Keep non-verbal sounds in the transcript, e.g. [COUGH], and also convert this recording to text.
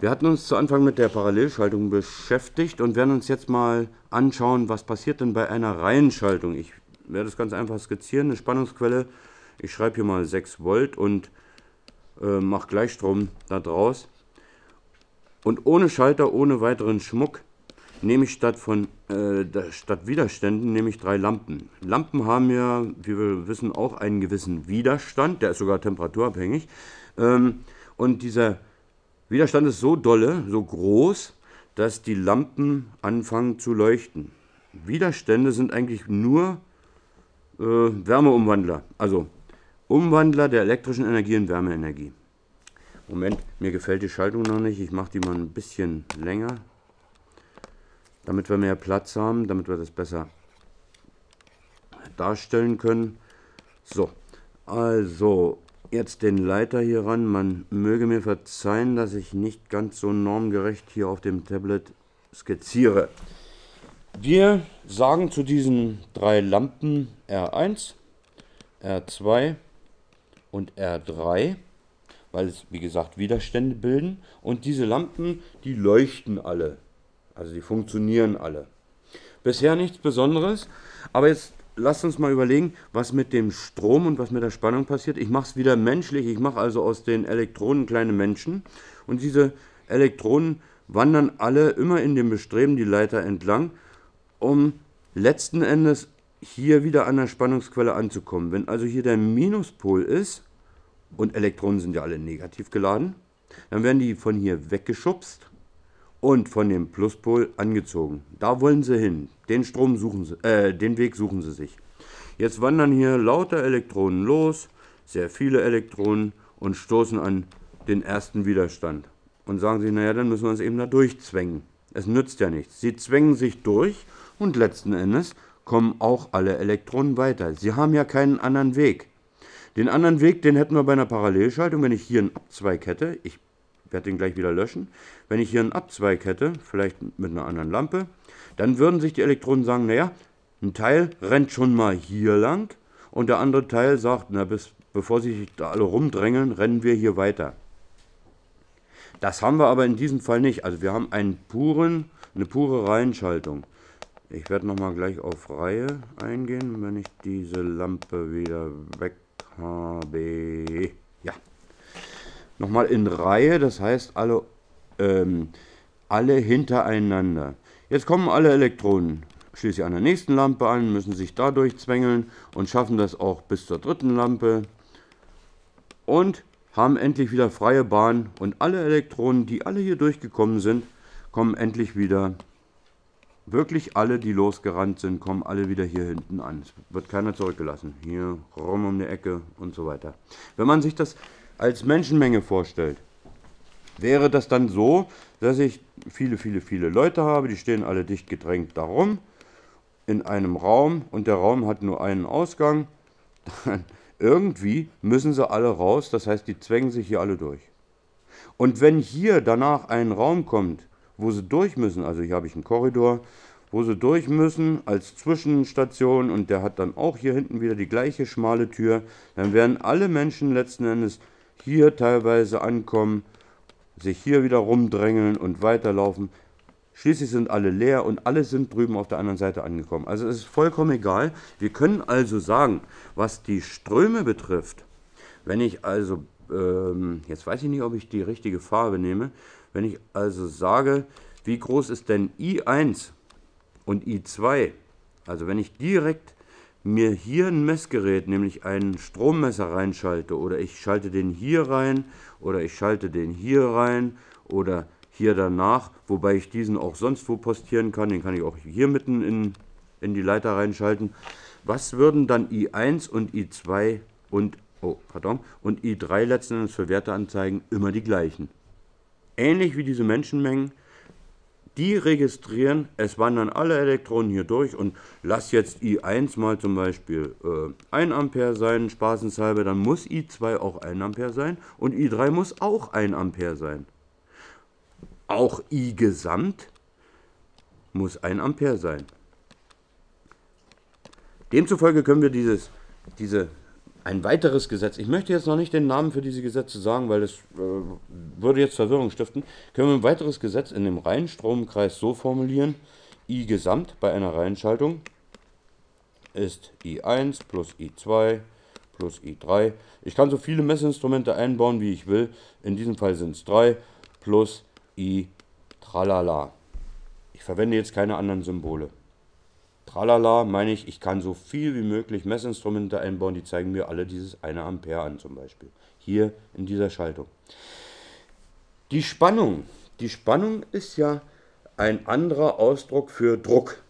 Wir hatten uns zu Anfang mit der Parallelschaltung beschäftigt und werden uns jetzt mal anschauen, was passiert denn bei einer Reihenschaltung. Ich werde das ganz einfach skizzieren, eine Spannungsquelle. Ich schreibe hier mal 6 Volt und äh, mache Gleichstrom da draus. Und ohne Schalter, ohne weiteren Schmuck, nehme ich statt, von, äh, statt Widerständen nehme ich drei Lampen. Lampen haben ja, wie wir wissen, auch einen gewissen Widerstand, der ist sogar temperaturabhängig. Ähm, und dieser Widerstand ist so dolle, so groß, dass die Lampen anfangen zu leuchten. Widerstände sind eigentlich nur äh, Wärmeumwandler, also Umwandler der elektrischen Energie in Wärmeenergie. Moment, mir gefällt die Schaltung noch nicht. Ich mache die mal ein bisschen länger, damit wir mehr Platz haben, damit wir das besser darstellen können. So, also jetzt den Leiter hier ran. Man möge mir verzeihen, dass ich nicht ganz so normgerecht hier auf dem Tablet skizziere. Wir sagen zu diesen drei Lampen R1, R2 und R3, weil es wie gesagt Widerstände bilden. Und diese Lampen, die leuchten alle. Also die funktionieren alle. Bisher nichts Besonderes, aber jetzt lasst uns mal überlegen, was mit dem Strom und was mit der Spannung passiert. Ich mache es wieder menschlich. Ich mache also aus den Elektronen kleine Menschen. Und diese Elektronen wandern alle immer in dem Bestreben die Leiter entlang, um letzten Endes hier wieder an der Spannungsquelle anzukommen. Wenn also hier der Minuspol ist, und Elektronen sind ja alle negativ geladen, dann werden die von hier weggeschubst und von dem Pluspol angezogen. Da wollen sie hin. Den Strom suchen sie, äh, den Weg suchen sie sich. Jetzt wandern hier lauter Elektronen los, sehr viele Elektronen und stoßen an den ersten Widerstand und sagen sich, naja, dann müssen wir uns eben da durchzwängen. Es nützt ja nichts. Sie zwängen sich durch und letzten Endes kommen auch alle Elektronen weiter. Sie haben ja keinen anderen Weg. Den anderen Weg, den hätten wir bei einer Parallelschaltung, wenn ich hier einen Abzweig hätte. Ich werde den gleich wieder löschen. Wenn ich hier einen Abzweig hätte, vielleicht mit einer anderen Lampe, dann würden sich die Elektronen sagen, naja, ein Teil rennt schon mal hier lang und der andere Teil sagt, na, bis, bevor sie sich da alle rumdrängeln, rennen wir hier weiter. Das haben wir aber in diesem Fall nicht. Also wir haben einen puren, eine pure Reihenschaltung. Ich werde nochmal gleich auf Reihe eingehen, wenn ich diese Lampe wieder weg habe. Ja, nochmal in Reihe, das heißt alle, ähm, alle hintereinander. Jetzt kommen alle Elektronen schließlich an der nächsten Lampe an, müssen sich dadurch zwängeln und schaffen das auch bis zur dritten Lampe und haben endlich wieder freie Bahn und alle Elektronen, die alle hier durchgekommen sind, kommen endlich wieder, wirklich alle, die losgerannt sind, kommen alle wieder hier hinten an. Es wird keiner zurückgelassen. Hier rum um die Ecke und so weiter. Wenn man sich das als Menschenmenge vorstellt, wäre das dann so, dass ich viele, viele, viele Leute habe, die stehen alle dicht gedrängt darum in einem Raum und der Raum hat nur einen Ausgang, [LAUGHS] dann irgendwie müssen sie alle raus, das heißt, die zwängen sich hier alle durch. Und wenn hier danach ein Raum kommt, wo sie durch müssen, also hier habe ich einen Korridor, wo sie durch müssen als Zwischenstation und der hat dann auch hier hinten wieder die gleiche schmale Tür, dann werden alle Menschen letzten Endes hier teilweise ankommen, sich hier wieder rumdrängeln und weiterlaufen. Schließlich sind alle leer und alle sind drüben auf der anderen Seite angekommen. Also es ist vollkommen egal. Wir können also sagen, was die Ströme betrifft, wenn ich also, ähm, jetzt weiß ich nicht, ob ich die richtige Farbe nehme, wenn ich also sage, wie groß ist denn I1 und I2, also wenn ich direkt mir hier ein Messgerät, nämlich einen Strommesser reinschalte oder ich schalte den hier rein oder ich schalte den hier rein oder hier danach, wobei ich diesen auch sonst wo postieren kann, den kann ich auch hier mitten in, in die Leiter reinschalten. Was würden dann I1 und I2 und, oh, pardon, und I3 letzten Endes für Werte anzeigen? Immer die gleichen. Ähnlich wie diese Menschenmengen, die registrieren, es wandern alle Elektronen hier durch und lass jetzt I1 mal zum Beispiel äh, 1 Ampere sein, spaßenshalber, dann muss I2 auch 1 Ampere sein und I3 muss auch 1 Ampere sein. Auch I gesamt muss 1 Ampere sein. Demzufolge können wir dieses, diese ein weiteres Gesetz, ich möchte jetzt noch nicht den Namen für diese Gesetze sagen, weil das äh, würde jetzt Verwirrung stiften, können wir ein weiteres Gesetz in dem Reihenstromkreis so formulieren, I gesamt bei einer Reihenschaltung ist I1 plus I2 plus I3. Ich kann so viele Messinstrumente einbauen, wie ich will. In diesem Fall sind es 3 plus I tralala. Ich verwende jetzt keine anderen Symbole. Tralala meine ich, ich kann so viel wie möglich Messinstrumente einbauen, die zeigen mir alle dieses 1 Ampere an zum Beispiel. Hier in dieser Schaltung. Die Spannung. Die Spannung ist ja ein anderer Ausdruck für Druck.